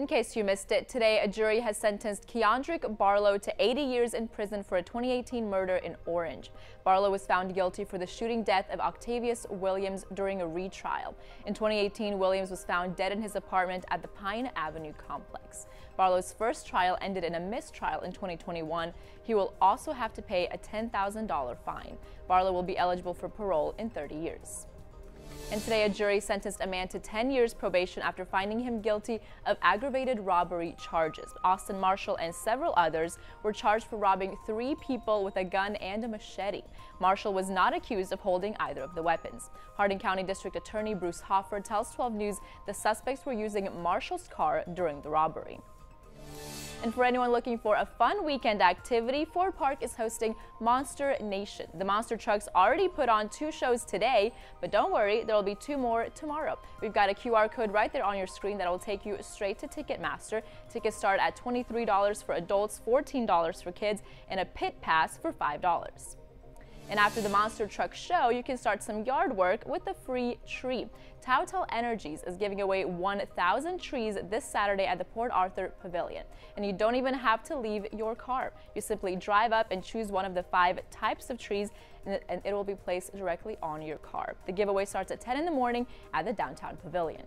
In case you missed it, today a jury has sentenced Keandrick Barlow to 80 years in prison for a 2018 murder in Orange. Barlow was found guilty for the shooting death of Octavius Williams during a retrial. In 2018, Williams was found dead in his apartment at the Pine Avenue complex. Barlow's first trial ended in a mistrial in 2021. He will also have to pay a $10,000 fine. Barlow will be eligible for parole in 30 years. And today, a jury sentenced a man to 10 years probation after finding him guilty of aggravated robbery charges. Austin Marshall and several others were charged for robbing three people with a gun and a machete. Marshall was not accused of holding either of the weapons. Hardin County District Attorney Bruce Hoffer tells 12 News the suspects were using Marshall's car during the robbery. And for anyone looking for a fun weekend activity, Ford Park is hosting Monster Nation. The monster trucks already put on two shows today, but don't worry, there will be two more tomorrow. We've got a QR code right there on your screen that will take you straight to Ticketmaster. Tickets start at $23 for adults, $14 for kids, and a pit pass for $5. And after the monster truck show, you can start some yard work with a free tree. TotalEnergies is giving away 1,000 trees this Saturday at the Port Arthur Pavilion. And you don't even have to leave your car. You simply drive up and choose one of the five types of trees and it will be placed directly on your car. The giveaway starts at 10 in the morning at the downtown pavilion.